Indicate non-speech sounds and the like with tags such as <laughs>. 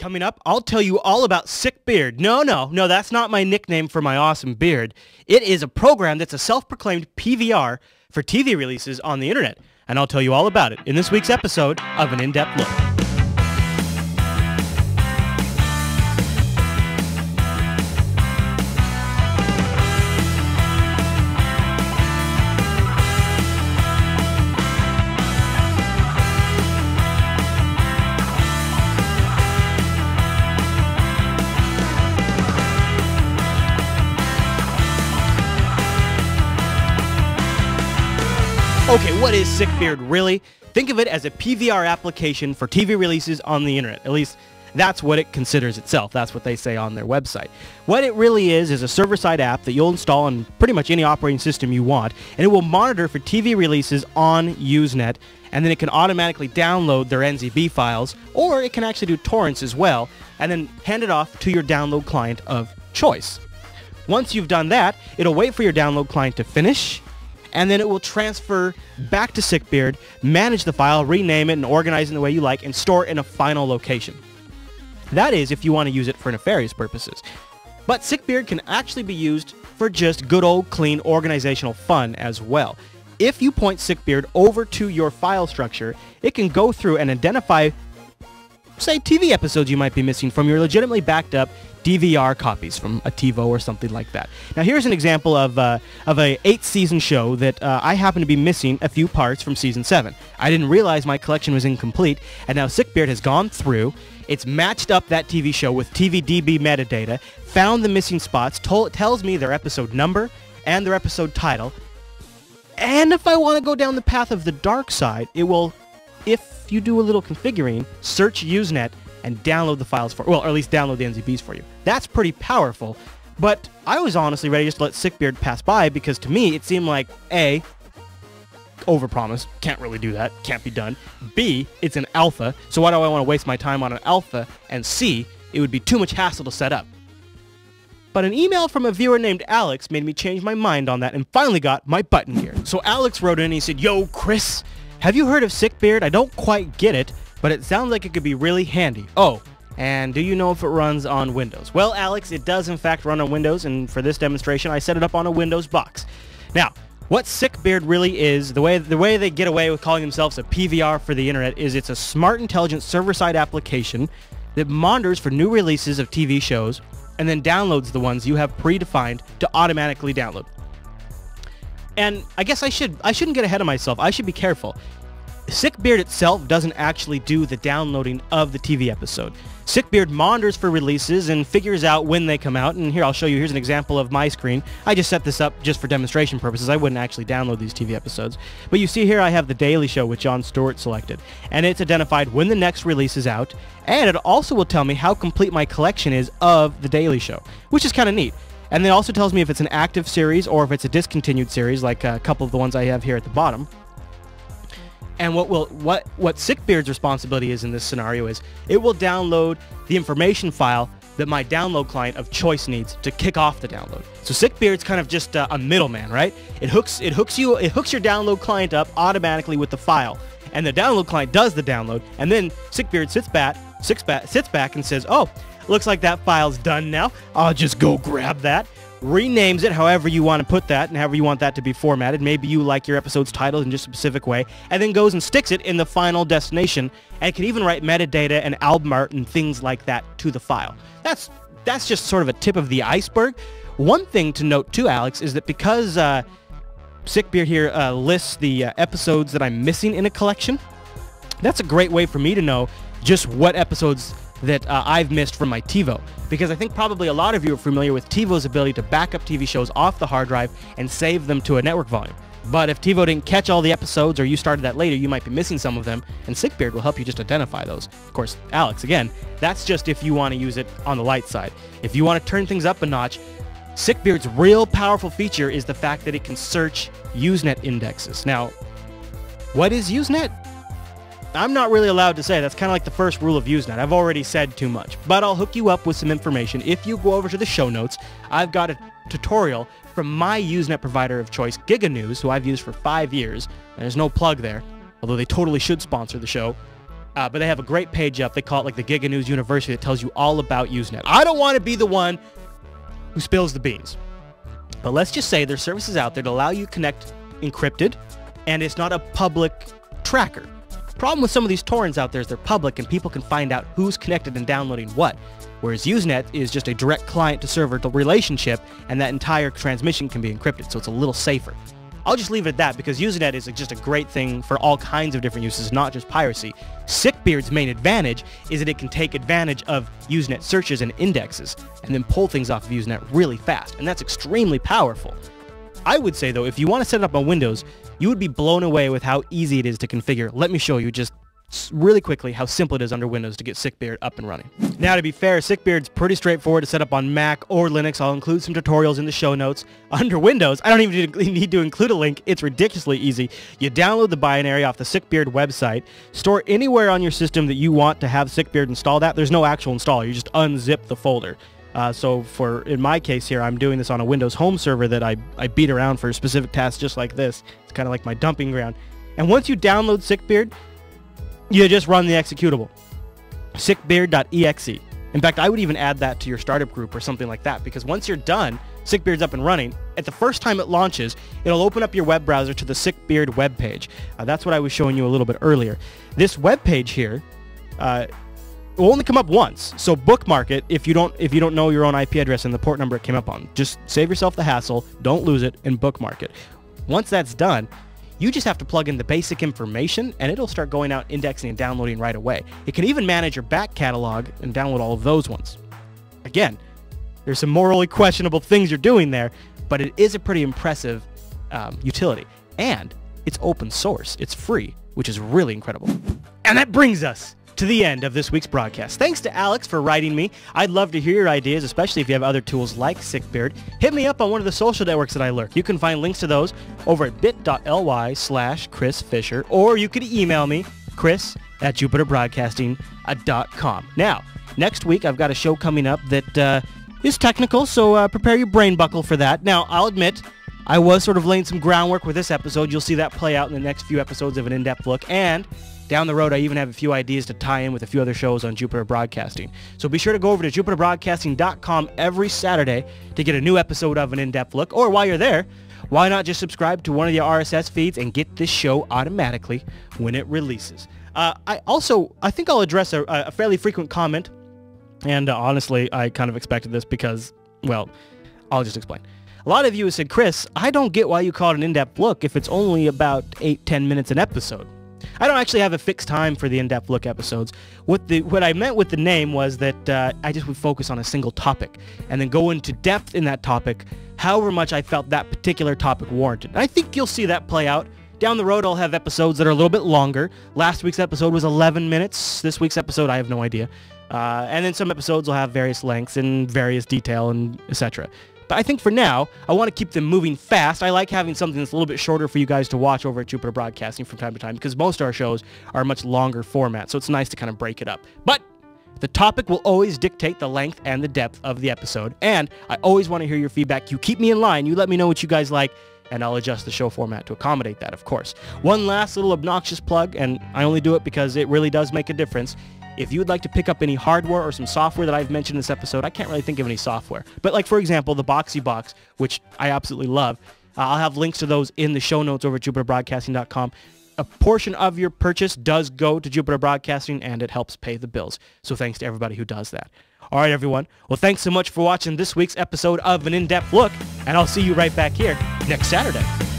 Coming up, I'll tell you all about Sick Beard. No, no, no, that's not my nickname for my awesome beard. It is a program that's a self-proclaimed PVR for TV releases on the internet. And I'll tell you all about it in this week's episode of An In-Depth Look. Okay, what is Sickbeard really? Think of it as a PVR application for TV releases on the internet. At least that's what it considers itself. That's what they say on their website. What it really is is a server-side app that you'll install on pretty much any operating system you want, and it will monitor for TV releases on Usenet, and then it can automatically download their NZB files, or it can actually do torrents as well, and then hand it off to your download client of choice. Once you've done that, it'll wait for your download client to finish, and then it will transfer back to Sickbeard, manage the file, rename it, and organize it in the way you like, and store it in a final location. That is if you want to use it for nefarious purposes. But Sickbeard can actually be used for just good old clean organizational fun as well. If you point Sickbeard over to your file structure, it can go through and identify, say, TV episodes you might be missing from your legitimately backed up DVR copies from a TiVo or something like that. Now here's an example of, uh, of a eight season show that uh, I happen to be missing a few parts from season 7. I didn't realize my collection was incomplete and now Sickbeard has gone through, it's matched up that TV show with TVDB metadata, found the missing spots, told, tells me their episode number and their episode title, and if I want to go down the path of the dark side, it will, if you do a little configuring, search Usenet and download the files for, well, or at least download the NZBs for you. That's pretty powerful. But I was honestly ready just to let Sickbeard pass by because to me it seemed like A, overpromise, can't really do that, can't be done. B, it's an alpha, so why do I want to waste my time on an alpha? And C, it would be too much hassle to set up. But an email from a viewer named Alex made me change my mind on that and finally got my button gear. So Alex wrote in and he said, Yo, Chris, have you heard of Sickbeard? I don't quite get it, but it sounds like it could be really handy. Oh, and do you know if it runs on Windows? Well, Alex, it does in fact run on Windows, and for this demonstration, I set it up on a Windows box. Now, what Sickbeard really is, the way the way they get away with calling themselves a PVR for the internet is it's a smart, intelligent server-side application that monitors for new releases of TV shows and then downloads the ones you have predefined to automatically download. And I guess I should I shouldn't get ahead of myself. I should be careful. Sickbeard itself doesn't actually do the downloading of the TV episode. Sickbeard monitors for releases and figures out when they come out. And here I'll show you, here's an example of my screen. I just set this up just for demonstration purposes. I wouldn't actually download these TV episodes. But you see here I have The Daily Show with Jon Stewart selected. And it's identified when the next release is out. And it also will tell me how complete my collection is of The Daily Show, which is kind of neat. And it also tells me if it's an active series or if it's a discontinued series, like uh, a couple of the ones I have here at the bottom. And what will what what Sickbeard's responsibility is in this scenario is it will download the information file that my download client of choice needs to kick off the download. So Sickbeard's kind of just a, a middleman, right? It hooks it hooks you it hooks your download client up automatically with the file, and the download client does the download, and then Sickbeard sits back sits back sits back and says, "Oh, looks like that file's done now. I'll just go grab that." Renames it however you want to put that and however you want that to be formatted. Maybe you like your episode's title in just a specific way, and then goes and sticks it in the final destination, and can even write metadata and album art and things like that to the file. That's that's just sort of a tip of the iceberg. One thing to note too, Alex, is that because uh, Sickbeard here uh, lists the uh, episodes that I'm missing in a collection, that's a great way for me to know just what episodes that uh, I've missed from my TiVo. Because I think probably a lot of you are familiar with TiVo's ability to back up TV shows off the hard drive and save them to a network volume. But if TiVo didn't catch all the episodes or you started that later, you might be missing some of them, and Sickbeard will help you just identify those. Of course, Alex, again, that's just if you want to use it on the light side. If you want to turn things up a notch, Sickbeard's real powerful feature is the fact that it can search Usenet indexes. Now, what is Usenet? I'm not really allowed to say. That's kind of like the first rule of Usenet. I've already said too much. But I'll hook you up with some information. If you go over to the show notes, I've got a tutorial from my Usenet provider of choice, GigaNews, who I've used for five years. And there's no plug there, although they totally should sponsor the show. Uh, but they have a great page up. They call it like the GigaNews University that tells you all about Usenet. I don't want to be the one who spills the beans. But let's just say there's services out there that allow you to connect encrypted, and it's not a public tracker. Problem with some of these torrents out there is they're public and people can find out who's connected and downloading what. Whereas Usenet is just a direct client to server relationship and that entire transmission can be encrypted, so it's a little safer. I'll just leave it at that because Usenet is just a great thing for all kinds of different uses, not just piracy. Sickbeard's main advantage is that it can take advantage of Usenet searches and indexes and then pull things off of Usenet really fast, and that's extremely powerful. I would say though, if you want to set it up on Windows, you would be blown away with how easy it is to configure. Let me show you just really quickly how simple it is under Windows to get Sickbeard up and running. Now to be fair, Sickbeard's pretty straightforward to set up on Mac or Linux. I'll include some tutorials in the show notes. <laughs> Under Windows, I don't even <laughs> need to include a link. It's ridiculously easy. You download the binary off the Sickbeard website, store anywhere on your system that you want to have Sickbeard installed at. There's no actual installer. You just unzip the folder. Uh, so for in my case here, I'm doing this on a Windows home server that I, I beat around for specific tasks just like this. It's kind of like my dumping ground. And once you download Sickbeard, you just run the executable. Sickbeard.exe. In fact, I would even add that to your startup group or something like that because once you're done, Sickbeard's up and running. At the first time it launches, it'll open up your web browser to the Sickbeard web page. Uh, that's what I was showing you a little bit earlier. This web page here uh, will only come up once. So bookmark it if you don't if you don't know your own IP address and the port number it came up on. Just save yourself the hassle, don't lose it, and bookmark it. Once that's done, you just have to plug in the basic information and it'll start going out indexing and downloading right away. It can even manage your back catalog and download all of those ones. Again, there's some morally questionable things you're doing there, but it is a pretty impressive um, utility. And it's open source. It's free, which is really incredible. And that brings us to the end of this week's broadcast. Thanks to Alex for writing me. I'd love to hear your ideas, especially if you have other tools like Sickbeard. Hit me up on one of the social networks that I lurk. You can find links to those over at bit.ly slash Chris Fisher, or you could email me, chris at jupiterbroadcasting.com. Now, next week I've got a show coming up that uh, is technical, so uh, prepare your brain buckle for that. Now, I'll admit, I was sort of laying some groundwork with this episode. You'll see that play out in the next few episodes of an in-depth look, and down the road, I even have a few ideas to tie in with a few other shows on Jupiter Broadcasting. So be sure to go over to jupiterbroadcasting.com every Saturday to get a new episode of an in-depth look. Or while you're there, why not just subscribe to one of the RSS feeds and get this show automatically when it releases? Uh, I also, I think I'll address a, a fairly frequent comment, and uh, honestly, I kind of expected this because, well, I'll just explain. A lot of you have said, Chris, I don't get why you call it an in-depth look if it's only about 8, 10 minutes an episode. I don't actually have a fixed time for the in-depth look episodes. What the what I meant with the name was that uh, I just would focus on a single topic and then go into depth in that topic, however much I felt that particular topic warranted. And I think you'll see that play out. Down the road, I'll have episodes that are a little bit longer. Last week's episode was 11 minutes. This week's episode, I have no idea. Uh, and then some episodes will have various lengths and various detail and etc. But I think for now, I want to keep them moving fast. I like having something that's a little bit shorter for you guys to watch over at Jupiter Broadcasting from time to time because most of our shows are much longer format, so it's nice to kind of break it up. But the topic will always dictate the length and the depth of the episode, and I always want to hear your feedback. You keep me in line. You let me know what you guys like, and I'll adjust the show format to accommodate that, of course. One last little obnoxious plug, and I only do it because it really does make a difference. If you would like to pick up any hardware or some software that I've mentioned in this episode, I can't really think of any software. But like, for example, the Boxee Box, which I absolutely love, uh, I'll have links to those in the show notes over at jupiterbroadcasting.com. A portion of your purchase does go to Jupiter Broadcasting, and it helps pay the bills. So thanks to everybody who does that. All right, everyone. Well, thanks so much for watching this week's episode of An In-Depth Look, and I'll see you right back here next Saturday.